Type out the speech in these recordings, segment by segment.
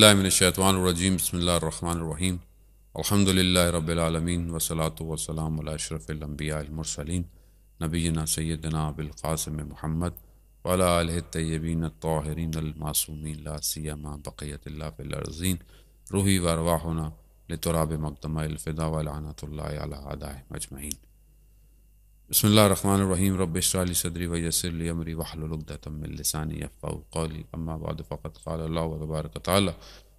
باللہ من الشیطان الرجیم، بسم اللہ الرحمن الرحیم۔ الحمد للہ رب العالمین وصلاۃ وسلام علی اشرف الانبیاء المرسلین، نبینا سیدنا بالقاسم محمد ولا علیہ الطیبین الطاہرین المعصومین، لا سیما بقیت اللہ فی الارضین۔ روحی وارواحنا لتراب مقدمہ الفدا ولعنت اللہ علی عدائے مجمعین۔ بسم اللہ الرحمن الرحیم. رب اشرح لي صدری ويسر لي امری واحلل عقدة من لسانی يفقهوا قولی. اما بعد، فقد قال الله تبارک وتعالى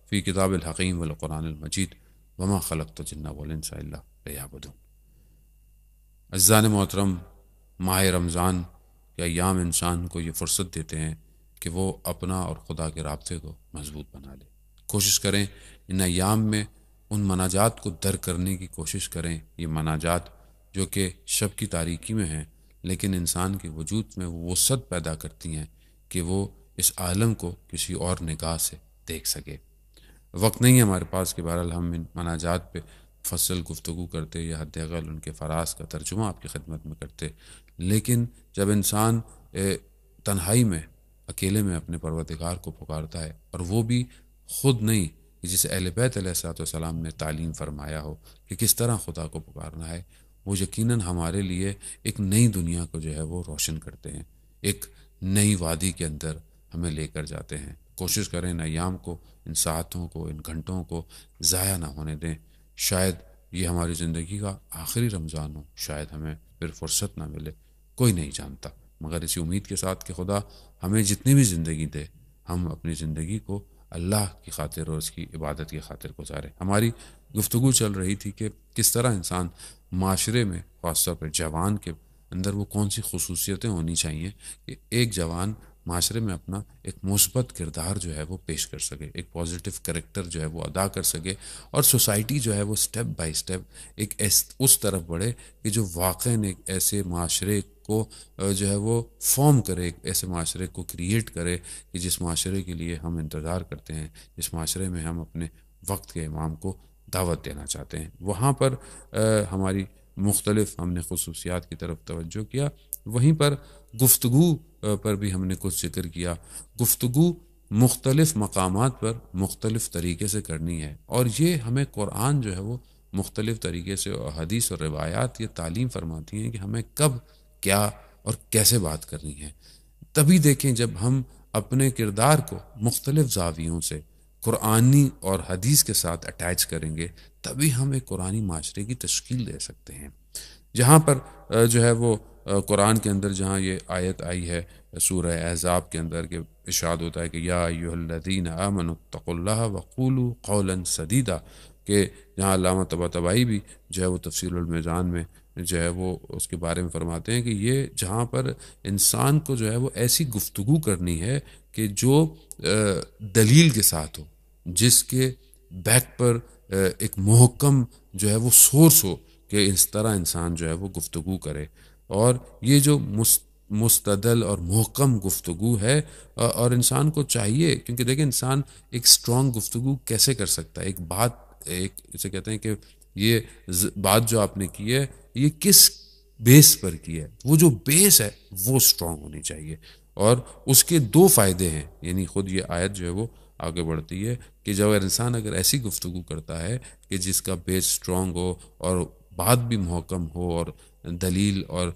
فی کتاب الحکیم والقرآن المجید وما خلقت الجن والانس الا ليعبدون عزیزان محترم، ماہ رمضان کے ایام انسان کو یہ فرصت دیتے ہیں کہ وہ اپنا اور خدا کے رابطے کو مضبوط بنا لے۔ کوشش کریں ان ایام میں ان مناجات کو در کرنے کی کوشش کریں۔ یہ مناجات جو کہ شب کی تاریکی میں ہیں، لیکن انسان کے وجود میں وہ وسعت پیدا کرتی ہیں کہ وہ اس عالم کو کسی اور نگاہ سے دیکھ سکے۔ وقت نہیں ہے ہمارے پاس کہ بہرحال ہم ان مناجات پہ فصل گفتگو کرتے یا حد اغل ان کے فراز کا ترجمہ آپ کی خدمت میں کرتے۔ لیکن جب انسان تنہائی میں، اکیلے میں اپنے پروردگار کو پکارتا ہے اور وہ بھی خود نہیں، جسے اہل بیت علیہ السلاۃ والسلام نے تعلیم فرمایا ہو کہ کس طرح خدا کو پکارنا ہے وہ یقیناً ہمارے لیے ایک نئی دنیا کو جو ہے وہ روشن کرتے ہیں۔ ایک نئی وادی کے اندر ہمیں لے کر جاتے ہیں۔ کوشش کریں ان ایام کو، ان ساعتوں کو، ان گھنٹوں کو ضائع نہ ہونے دیں۔ شاید یہ ہماری زندگی کا آخری رمضان ہو، شاید ہمیں پھر فرصت نہ ملے۔ کوئی نہیں جانتا۔ مگر اسی امید کے ساتھ کہ خدا ہمیں جتنی بھی زندگی دے، ہم اپنی زندگی کو اللہ کی خاطر اور اس کی عبادت کی خاطر گزاریں۔ ہماری گفتگو چل رہی تھی کہ کس طرح انسان معاشرے میں، خاص طور پہ جوان کے اندر وہ کون سی خصوصیتیں ہونی چاہیے کہ ایک جوان معاشرے میں اپنا ایک مثبت کردار جو ہے وہ پیش کر سکے، ایک پازیٹیو کریکٹر جو ہے وہ ادا کر سکے اور سوسائٹی جو ہے وہ سٹیپ بائی سٹیپ ایک ایس اس طرف بڑھے کہ جو واقع ایک ایسے معاشرے کو جو ہے وہ فارم کرے، ایک ایسے معاشرے کو کریٹ کرے کہ جس معاشرے کے لیے ہم انتظار کرتے ہیں، جس معاشرے میں ہم اپنے وقت کے امام کو دعوت دینا چاہتے ہیں۔ وہاں پر ہماری مختلف، ہم نے خصوصیات کی طرف توجہ کیا۔ وہیں پر گفتگو پر بھی ہم نے کچھ ذکر کیا۔ گفتگو مختلف مقامات پر مختلف طریقے سے کرنی ہے۔ اور یہ ہمیں قرآن جو ہے وہ مختلف طریقے سے حدیث اور روایات، یہ تعلیم فرماتی ہیں کہ ہمیں کب کیا اور کیسے بات کرنی ہے۔ تبھی دیکھیں جب ہم اپنے کردار کو مختلف زاویوں سے قرآنی اور حدیث کے ساتھ اٹیچ کریں گے، تبھی ہم ایک قرآنی معاشرے کی تشکیل دے سکتے ہیں۔ جہاں پر جو ہے وہ قرآن کے اندر جہاں یہ آیت آئی ہے، سورہ احزاب کے اندر کہ اشاد ہوتا ہے کہ یا الدین امن الطق اللہ وقول قولا سدیدہ کہ جہاں علامہ طبع طبائی بھی جو ہے وہ تفصیل المیزان میں جو ہے وہ اس کے بارے میں فرماتے ہیں کہ یہ جہاں پر انسان کو جو ہے وہ ایسی گفتگو کرنی ہے کہ جو دلیل کے ساتھ ہو، جس کے بیک پر ایک محکم جو ہے وہ سورس ہو کہ اس طرح انسان جو ہے وہ گفتگو کرے۔ اور یہ جو مستدل اور محکم گفتگو ہے اور انسان کو چاہیے، کیونکہ دیکھیں انسان ایک اسٹرانگ گفتگو کیسے کر سکتا ہے؟ ایک بات، ایک اسے کہتے ہیں کہ یہ بات جو آپ نے کی ہے، یہ کس بیس پر کی ہے؟ وہ جو بیس ہے، وہ اسٹرانگ ہونی چاہیے۔ اور اس کے دو فائدے ہیں۔ یعنی خود یہ آیت جو ہے وہ آگے بڑھتی ہے کہ جب انسان اگر ایسی گفتگو کرتا ہے کہ جس کا بیس اسٹرانگ ہو اور بات بھی محکم ہو اور دلیل اور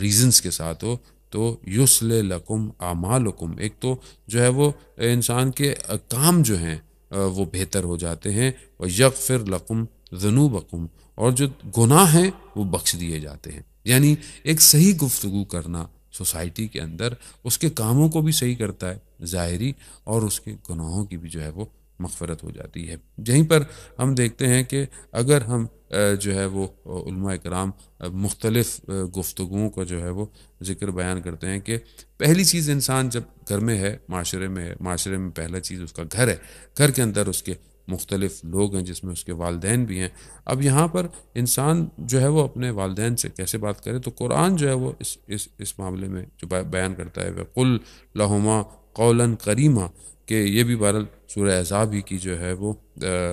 ریزنس کے ساتھ ہو، تو یسل لقم اعمالکم۔ ایک تو جو ہے وہ انسان کے کام جو ہیں وہ بہتر ہو جاتے ہیں۔ اور یک فر لقم ذنوبکم، اور جو گناہ ہیں وہ بخش دیے جاتے ہیں۔ یعنی ایک صحیح گفتگو کرنا سوسائٹی کے اندر اس کے کاموں کو بھی صحیح کرتا ہے، ظاہری، اور اس کے گناہوں کی بھی جو ہے وہ مغفرت ہو جاتی ہے۔ یہیں پر ہم دیکھتے ہیں کہ اگر ہم جو ہے وہ علماء کرام مختلف گفتگوؤں کا جو ہے وہ ذکر بیان کرتے ہیں کہ پہلی چیز انسان جب گھر میں ہے، معاشرے میں ہے، معاشرے میں پہلا چیز اس کا گھر ہے۔ گھر کے اندر اس کے مختلف لوگ ہیں جس میں اس کے والدین بھی ہیں۔ اب یہاں پر انسان جو ہے وہ اپنے والدین سے کیسے بات کرے تو قرآن جو ہے وہ اس اس اس معاملے میں جو بیان کرتا ہے وہ کل لہما قول کریمہ کہ یہ بھی بہرحال سورہ اعضاب ہی کی جو ہے وہ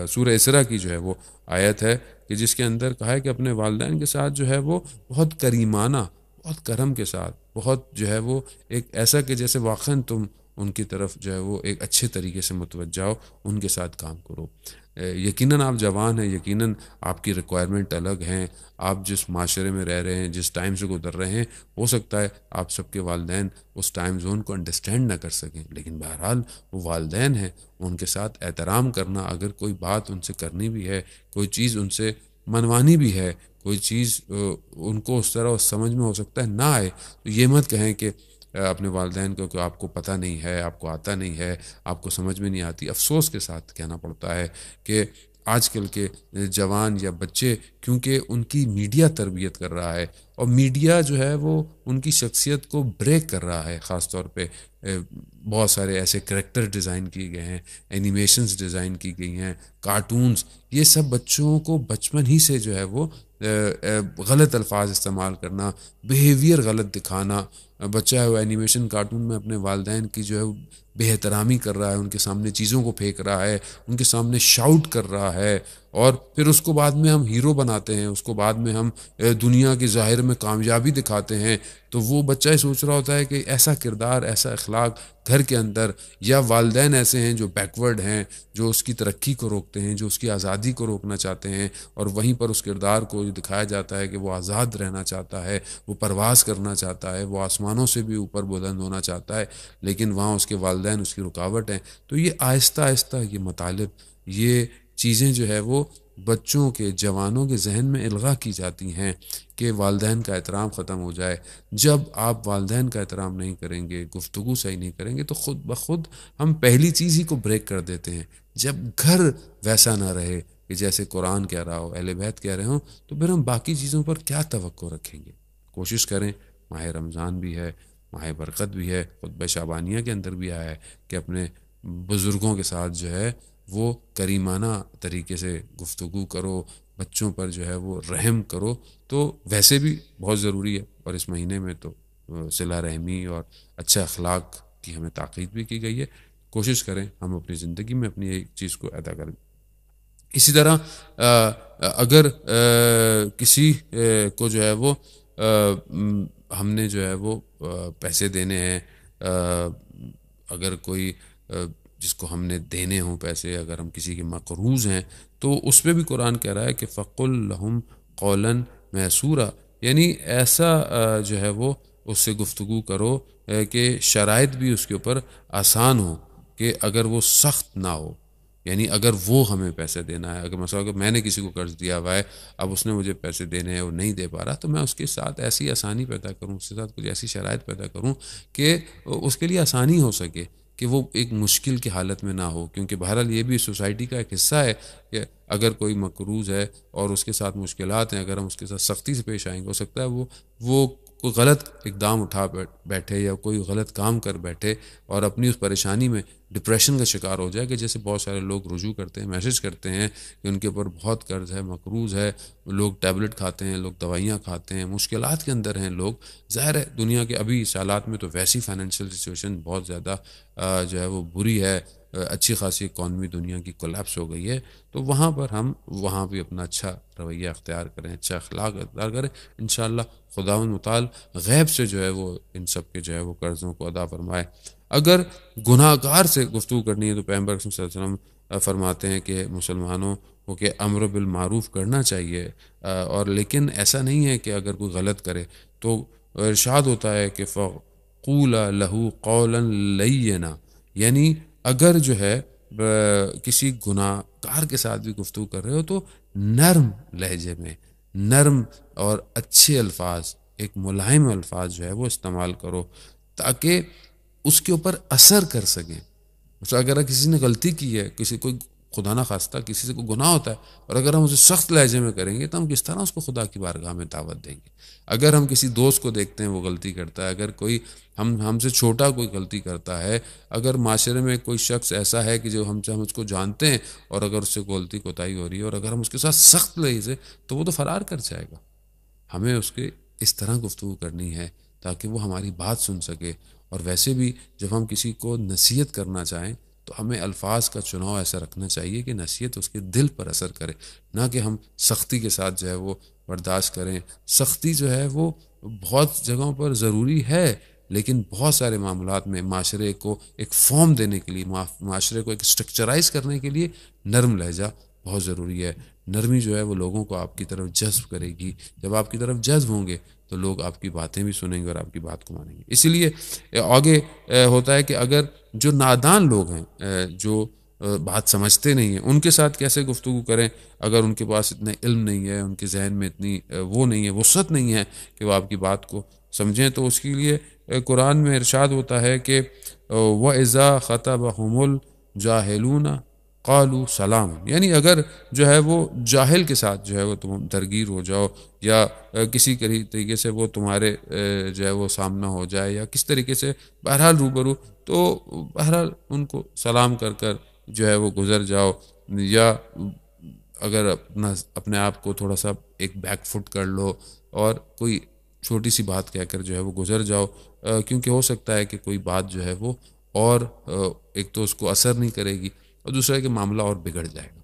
سورہ اسرا کی جو ہے وہ آیت ہے کہ جس کے اندر کہا ہے کہ اپنے والدین کے ساتھ جو ہے وہ بہت کریمانہ بہت کرم کے ساتھ، بہت جو ہے وہ ایک ایسا کہ جیسے واقع تم ان کی طرف جو ہے وہ ایک اچھے طریقے سے متوجہ ہو، ان کے ساتھ کام کرو۔ یقیناً آپ جوان ہیں، یقیناً آپ کی ریکوائرمنٹ الگ ہیں۔ آپ جس معاشرے میں رہ رہے ہیں، جس ٹائم سے گزر رہے ہیں، ہو سکتا ہے آپ سب کے والدین اس ٹائم زون کو انڈرسٹینڈ نہ کر سکیں۔ لیکن بہرحال وہ والدین ہیں، ان کے ساتھ احترام کرنا اگر کوئی بات ان سے کرنی بھی ہے، کوئی چیز ان سے منوانی بھی ہے، کوئی چیز ان کو اس طرح سمجھ میں ہو سکتا ہے نہ آئے، تو یہ مت کہیں کہ اپنے والدین کو کہ آپ کو پتہ نہیں ہے، آپ کو آتا نہیں ہے، آپ کو سمجھ میں نہیں آتی، افسوس کے ساتھ کہنا پڑتا ہے کہ آج کل کے جوان یا بچے کیونکہ ان کی میڈیا تربیت کر رہا ہے اور میڈیا جو ہے وہ ان کی شخصیت کو بریک کر رہا ہے، خاص طور پہ بہت سارے ایسے کریکٹر ڈیزائن کیے گئے ہیں، اینیمیشنز ڈیزائن کی گئی ہیں، کارٹونز، یہ سب بچوں کو بچپن ہی سے جو ہے وہ غلط الفاظ استعمال کرنا بیہیویئر غلط دکھانا بچہ ہے وہ اینیمیشن کارٹون میں اپنے والدین کی جو ہے بے احترامی کر رہا ہے، ان کے سامنے چیزوں کو پھینک رہا ہے، ان کے سامنے شاؤٹ کر رہا ہے اور پھر اس کو بعد میں ہم ہیرو بناتے ہیں، اس کو بعد میں ہم دنیا کے ظاہر میں کامیابی دکھاتے ہیں۔ تو وہ بچہ ہی سوچ رہا ہوتا ہے کہ ایسا کردار، ایسا اخلاق گھر کے اندر یا والدین ایسے ہیں جو بیکورڈ ہیں، جو اس کی ترقی کو روکتے ہیں، جو اس کی آزادی کو روکنا چاہتے ہیں اور وہیں پر اس کردار کو دکھایا جاتا ہے کہ وہ آزاد رہنا چاہتا ہے، وہ پرواز کرنا چاہتا ہے، وہ آسمانوں سے بھی اوپر بلند ہونا چاہتا ہے، لیکن وہاں اس کے والدین اس کی رکاوٹ ہیں۔ تو یہ آہستہ آہستہ یہ مطالب، یہ چیزیں جو ہے وہ بچوں کے، جوانوں کے ذہن میں الغا کی جاتی ہیں کہ والدین کا احترام ختم ہو جائے۔ جب آپ والدین کا احترام نہیں کریں گے، گفتگو صحیح نہیں کریں گے، تو خود بخود ہم پہلی چیز ہی کو بریک کر دیتے ہیں۔ جب گھر ویسا نہ رہے کہ جیسے قرآن کہہ رہا ہو، اہل بیت کہہ رہے ہوں، تو پھر ہم باقی چیزوں پر کیا توقع رکھیں گے؟ کوشش کریں۔ ماہ رمضان بھی ہے ماہ برکت بھی ہے خطب شابانیہ کے اندر بھی آیا ہے کہ اپنے بزرگوں کے ساتھ جو ہے وہ کریمانہ طریقے سے گفتگو کرو، بچوں پر جو ہے وہ رحم کرو۔ تو ویسے بھی بہت ضروری ہے اور اس مہینے میں تو صلہ رحمی اور اچھا اخلاق کی ہمیں تاکید بھی کی گئی ہے۔ کوشش کریں ہم اپنی زندگی میں اپنی ایک چیز کو ادا کریں۔ اسی طرح اگر کسی کو جو ہے وہ ہم نے جو ہے وہ پیسے دینے ہیں۔ اگر کوئی جس کو ہم نے دینے ہوں پیسے، اگر ہم کسی کے مقروض ہیں، تو اس پہ بھی قرآن کہہ رہا ہے کہ فق الحم قولن محسورہ یعنی ایسا جو ہے وہ، اس سے گفتگو کرو کہ شرائط بھی اس کے اوپر آسان ہو کہ اگر وہ سخت نہ ہو۔ یعنی اگر وہ ہمیں پیسے دینا ہے، اگر مثلا اگر میں نے کسی کو قرض دیا ہوا ہے، اب اس نے مجھے پیسے دینے ہیں وہ نہیں دے پا رہا، تو میں اس کے ساتھ ایسی آسانی پیدا کروں، اس کے ساتھ کچھ ایسی شرائط پیدا کروں کہ اس کے لیے آسانی ہو سکے کہ وہ ایک مشکل کی حالت میں نہ ہو۔ کیونکہ بہرحال یہ بھی سوسائٹی کا ایک حصہ ہے کہ اگر کوئی مقروض ہے اور اس کے ساتھ مشکلات ہیں، اگر ہم اس کے ساتھ سختی سے پیش آئیں گے ہو سکتا ہے وہ وہ کوئی غلط اقدام اٹھا بیٹھے یا کوئی غلط کام کر بیٹھے اور اپنی اس پریشانی میں ڈپریشن کا شکار ہو جائے کہ جیسے بہت سارے لوگ رجوع کرتے ہیں میسج کرتے ہیں کہ ان کے اوپر بہت قرض ہے، مقروض ہے، لوگ ٹیبلٹ کھاتے ہیں، لوگ دوائیاں کھاتے ہیں، مشکلات کے اندر ہیں لوگ۔ ظاہر ہے دنیا کے ابھی سالات میں تو ویسی فائنینشیل سچویشن بہت زیادہ جو ہے وہ بری ہے۔ اچھی خاصی اکانومی دنیا کی کولیپس ہو گئی ہے، تو وہاں پر ہم وہاں بھی اپنا اچھا رویہ اختیار کریں اچھا اخلاق اختیار کریں۔ انشاءاللہ خدا مطال غیب سے جو ہے وہ ان سب کے جو ہے وہ قرضوں کو ادا فرمائے۔ اگر گناہ گار سے گفتگو کرنی ہے تو پیمبر صلی اللہ علیہ وسلم فرماتے ہیں کہ مسلمانوں کو کہ امر بالمعروف کرنا چاہیے اور لیکن ایسا نہیں ہے کہ اگر کوئی غلط کرے تو ارشاد ہوتا ہے کہ فقول لہو قول لینا یعنی اگر جو ہے کسی گناہ کار کے ساتھ بھی گفتگو کر رہے ہو تو نرم لہجے میں، نرم اور اچھے الفاظ، ایک ملائم الفاظ جو ہے وہ استعمال کرو تاکہ اس کے اوپر اثر کر سکیں۔ مطلب اگر کسی نے غلطی کی ہے، کسی کوئی خدا نہ خواستہ کسی سے کوئی گناہ ہوتا ہے اور اگر ہم اسے سخت لہجے میں کریں گے تو ہم کس طرح اس کو خدا کی بارگاہ میں دعوت دیں گے؟ اگر ہم کسی دوست کو دیکھتے ہیں وہ غلطی کرتا ہے، اگر کوئی ہم ہم سے چھوٹا کوئی غلطی کرتا ہے، اگر معاشرے میں کوئی شخص ایسا ہے کہ جو ہم سے، ہم اس کو جانتے ہیں اور اگر اس سے غلطی کوتاہی ہو رہی ہے اور اگر ہم اس کے ساتھ سخت لہجے، تو وہ تو فرار کر جائے گا۔ ہمیں اس کے اس طرح گفتگو کرنی ہے تاکہ وہ ہماری بات سن سکے اور ویسے بھی جب ہم کسی کو نصیحت کرنا چاہیں تو ہمیں الفاظ کا چناؤ ایسا رکھنا چاہیے کہ نصیحت اس کے دل پر اثر کرے، نہ کہ ہم سختی کے ساتھ جو ہے وہ برداشت کریں۔ سختی جو ہے وہ بہت جگہوں پر ضروری ہے، لیکن بہت سارے معاملات میں معاشرے کو ایک فارم دینے کے لیے معاشرے کو ایک اسٹرکچرائز کرنے کے لیے نرم لہجہ بہت ضروری ہے۔ نرمی جو ہے وہ لوگوں کو آپ کی طرف جذب کرے گی۔ جب آپ کی طرف جذب ہوں گے تو لوگ آپ کی باتیں بھی سنیں گے اور آپ کی بات کو مانیں گے۔ اسی لیے آگے ہوتا ہے کہ اگر جو نادان لوگ ہیں جو بات سمجھتے نہیں ہیں، ان کے ساتھ کیسے گفتگو کریں؟ اگر ان کے پاس اتنے علم نہیں ہے، ان کے ذہن میں اتنی وہ نہیں ہے، وسعت نہیں ہے کہ وہ آپ کی بات کو سمجھیں، تو اس کے لیے قرآن میں ارشاد ہوتا ہے کہ وہ ازا خطب حمل جاہلون قالو سلام. یعنی اگر جو ہے وہ جاہل کے ساتھ جو ہے وہ تم درگیر ہو جاؤ یا کسی طریقے سے وہ تمہارے جو ہے وہ سامنا ہو جائے یا کس طریقے سے بہرحال روبرو، تو بہرحال ان کو سلام کر کر جو ہے وہ گزر جاؤ یا اگر اپنا، اپنے آپ کو تھوڑا سا ایک بیک فٹ کر لو اور کوئی چھوٹی سی بات کہہ کر جو ہے وہ گزر جاؤ۔ کیونکہ ہو سکتا ہے کہ کوئی بات جو ہے وہ اور ایک تو اس کو اثر نہیں کرے گی۔ اور دوسرا کہ معاملہ اور بگڑ جائے گا۔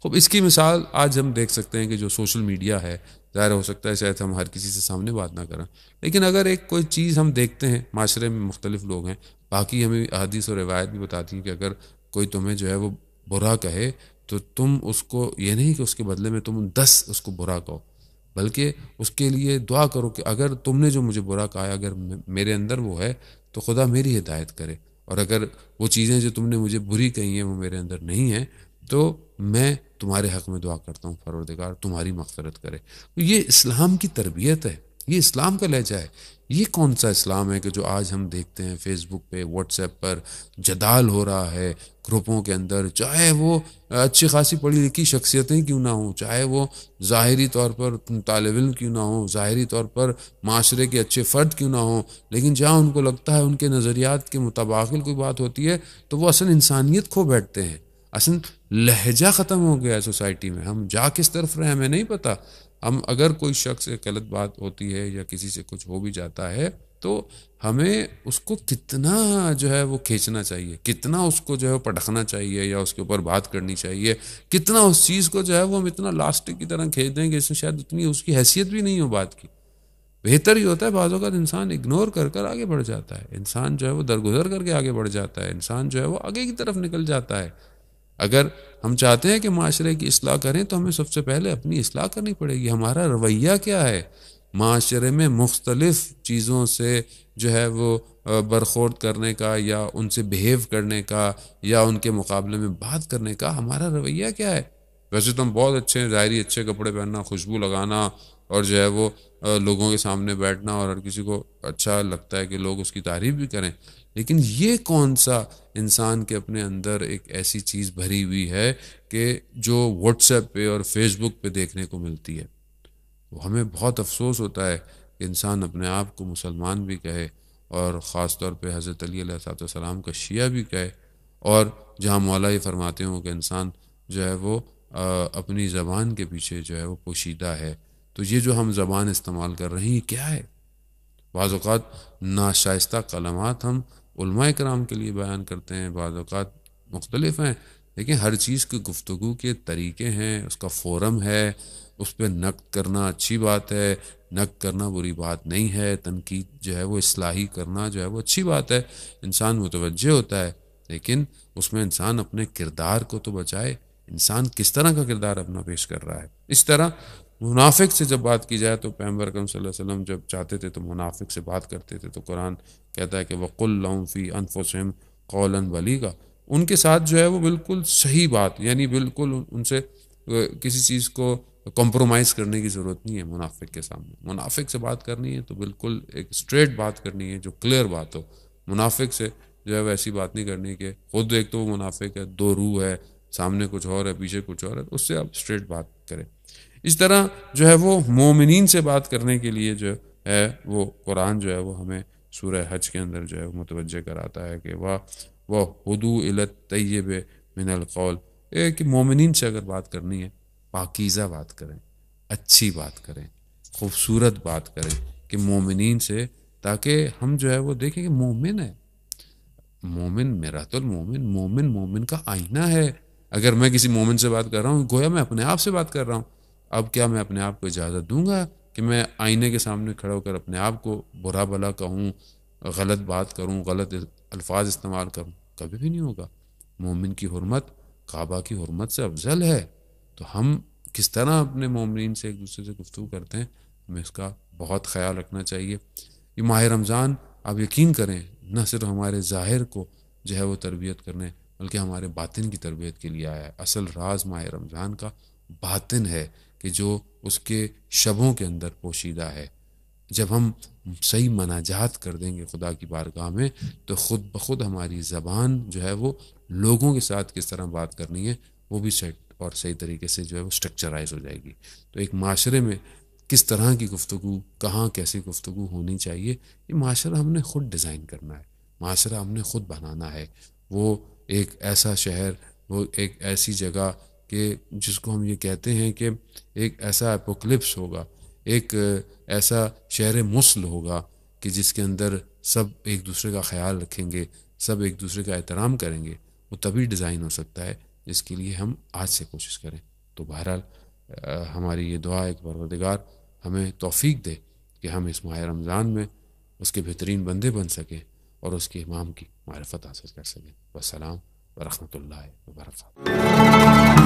خوب، اس کی مثال آج ہم دیکھ سکتے ہیں کہ جو سوشل میڈیا ہے، ظاہر ہو سکتا ہے شاید ہم ہر کسی سے سامنے بات نہ کریں۔ لیکن اگر ایک کوئی چیز ہم دیکھتے ہیں، معاشرے میں مختلف لوگ ہیں، باقی ہمیں احادیث اور روایت بھی بتاتی ہیں کہ اگر کوئی تمہیں جو ہے وہ برا کہے، تو تم اس کو، یہ نہیں کہ اس کے بدلے میں تم دس اس کو برا کہو، بلکہ اس کے لیے دعا کرو کہ اگر تم نے جو مجھے برا کہا ہے، اگر میرے اندر وہ ہے، تو خدا میری ہدایت کرے۔ اور اگر وہ چیزیں جو تم نے مجھے بری کہی ہیں وہ میرے اندر نہیں ہیں، تو میں تمہارے حق میں دعا کرتا ہوں فروردگار تمہاری مغفرت کرے۔ یہ اسلام کی تربیت ہے، یہ اسلام کا لہجہ ہے۔ یہ کون سا اسلام ہے کہ جو آج ہم دیکھتے ہیں فیس بک پہ، واٹس ایپ پر جدال ہو رہا ہے گروپوں کے اندر، چاہے وہ اچھی خاصی پڑھی لکھی شخصیتیں کیوں نہ ہوں، چاہے وہ ظاہری طور پر طالب علم کیوں نہ ہوں، ظاہری طور پر معاشرے کے اچھے فرد کیوں نہ ہوں، لیکن جہاں ان کو لگتا ہے ان کے نظریات کے متباقل کوئی بات ہوتی ہے، تو وہ اصل انسانیت کھو بیٹھتے ہیں۔ اصل لہجہ ختم ہو گیا ہے سوسائٹی میں۔ ہم جا کس طرف رہے ہمیں نہیں پتہ ہم اگر کوئی شخص غلط بات ہوتی ہے یا کسی سے کچھ ہو بھی جاتا ہے تو ہمیں اس کو کتنا جو ہے وہ کھینچنا چاہیے، کتنا اس کو جو ہے پٹکنا چاہیے یا اس کے اوپر بات کرنی چاہیے، کتنا اس چیز کو جو ہے وہ ہم اتنا لاسٹک کی طرح کھینچ دیں کہ اس میں شاید اتنی اس کی حیثیت بھی نہیں ہو بات کی۔ بہتر ہی ہوتا ہے، بعض اوقات انسان اگنور کر کر آگے بڑھ جاتا ہے۔ انسان جو ہے وہ درگزر کر کے آگے بڑھ جاتا ہے، انسان جو ہے وہ آگے کی طرف نکل جاتا ہے۔ اگر ہم چاہتے ہیں کہ معاشرے کی اصلاح کریں تو ہمیں سب سے پہلے اپنی اصلاح کرنی پڑے گی۔ ہمارا رویہ کیا ہے؟ معاشرے میں مختلف چیزوں سے جو ہے وہ برخورد کرنے کا یا ان سے بیہیو کرنے کا یا ان کے مقابلے میں بات کرنے کا ہمارا رویہ کیا ہے؟ ویسے تو ہم بہت اچھے ہیں، ظاہری اچھے کپڑے پہننا، خوشبو لگانا اور جو ہے وہ لوگوں کے سامنے بیٹھنا اور ہر کسی کو اچھا لگتا ہے کہ لوگ اس کی تعریف بھی کریں۔ لیکن یہ کون سا انسان کے اپنے اندر ایک ایسی چیز بھری ہوئی ہے کہ جو واٹس ایپ پہ اور فیس بک پہ دیکھنے کو ملتی ہے؟ وہ ہمیں بہت افسوس ہوتا ہے کہ انسان اپنے آپ کو مسلمان بھی کہے اور خاص طور پہ حضرت علی علیہ صاحب السلام کا شیعہ بھی کہے اور جہاں مولا یہ فرماتے ہوں کہ انسان جو ہے وہ اپنی زبان کے پیچھے جو ہے وہ پوشیدہ ہے۔ تو یہ جو ہم زبان استعمال کر رہے ہیں، یہ کیا ہے؟ بعض اوقات ناشائستہ کلمات ہم علماء کرام کے لیے بیان کرتے ہیں، بعض اوقات مختلف ہیں، لیکن ہر چیز کی گفتگو کے طریقے ہیں، اس کا فورم ہے اس پہ نقد کرنا اچھی بات ہے، نقد کرنا بری بات نہیں ہے، تنقید جو ہے وہ اصلاحی کرنا جو ہے وہ اچھی بات ہے۔ انسان متوجہ ہوتا ہے، لیکن اس میں انسان اپنے کردار کو تو بچائے۔ انسان کس طرح کا کردار اپنا پیش کر رہا ہے؟ اس طرح منافق سے جب بات کی جائے تو پیمبر اکرم صلی اللہ علیہ وسلم جب چاہتے تھے تو منافق سے بات کرتے تھے۔ تو قرآن کہتا ہے کہ وہ قل فی انفسم قول ولی کا ان کے ساتھ جو ہے وہ بالکل صحیح بات یعنی بالکل ان سے کسی چیز کو کمپرومائز کرنے کی ضرورت نہیں ہے، منافق کے سامنے۔ منافق سے بات کرنی ہے تو بالکل ایک اسٹریٹ بات کرنی ہے جو کلیئر بات ہو۔ منافق سے جو ہے ویسی بات نہیں کرنی کہ خود ایک تو وہ منافق ہے، دو روح ہے، سامنے کچھ اور ہے، پیچھے کچھ اور ہے، اس سے آپ اسٹریٹ بات کریں۔ اس طرح جو ہے وہ مومنین سے بات کرنے کے لیے جو ہے وہ قرآن جو ہے وہ ہمیں سورہ حج کے اندر جو ہے وہ متوجہ کراتا ہے کہ واہ وہ حدو علت طیب من القول۔ کہ مومنین سے اگر بات کرنی ہے پاکیزہ بات کریں، اچھی بات کریں، خوبصورت بات کریں کہ مومنین سے تاکہ ہم جو ہے وہ دیکھیں کہ مومن ہے۔ مومن میرا تو المومن، مومن مومن کا آئینہ ہے۔ اگر میں کسی مومن سے بات کر رہا ہوں، گویا میں اپنے آپ سے بات کر رہا ہوں۔ اب کیا میں اپنے آپ کو اجازت دوں گا کہ میں آئینے کے سامنے کھڑا ہو کر اپنے آپ کو برا بلا کہوں، غلط بات کروں، غلط الفاظ استعمال کروں؟ کبھی بھی نہیں ہوگا۔ مومن کی حرمت، کعبہ کی حرمت سے افضل ہے۔ تو ہم کس طرح اپنے مومنین سے ایک دوسرے سے گفتگو کرتے ہیں، ہمیں اس کا بہت خیال رکھنا چاہیے۔ یہ ماہ رمضان، آپ یقین کریں، نہ صرف ہمارے ظاہر کو جو ہے وہ تربیت کرنے، بلکہ ہمارے باطن کی تربیت کے لیے آیا ہے۔ اصل راز ماہ رمضان کا باطن ہے کہ جو اس کے شبوں کے اندر پوشیدہ ہے۔ جب ہم صحیح مناجات کر دیں گے خدا کی بارگاہ میں، تو خود بخود ہماری زبان جو ہے وہ لوگوں کے ساتھ کس طرح بات کرنی ہے، وہ بھی سیٹ اور صحیح طریقے سے جو ہے وہ اسٹرکچرائز ہو جائے گی۔ تو ایک معاشرے میں کس طرح کی گفتگو، کہاں کیسی گفتگو ہونی چاہیے، یہ معاشرہ ہم نے خود ڈیزائن کرنا ہے۔ معاشرہ ہم نے خود بنانا ہے۔ وہ ایک ایسا شہر، وہ ایک ایسی جگہ کہ جس کو ہم یہ کہتے ہیں کہ ایک ایسا اپوکلپس ہوگا، ایک ایسا شہر مسل ہوگا کہ جس کے اندر سب ایک دوسرے کا خیال رکھیں گے، سب ایک دوسرے کا احترام کریں گے۔ وہ تبھی ڈیزائن ہو سکتا ہے۔ جس کے لیے ہم آج سے کوشش کریں۔ تو بہرحال ہماری یہ دعا ایک پروردگار ہمیں توفیق دے کہ ہم اس ماہ رمضان میں اس کے بہترین بندے بن سکیں اور اس کے امام کی معرفت حاصل کر سکیں۔ وسلام ورحمۃ اللہ وبرکاتہ۔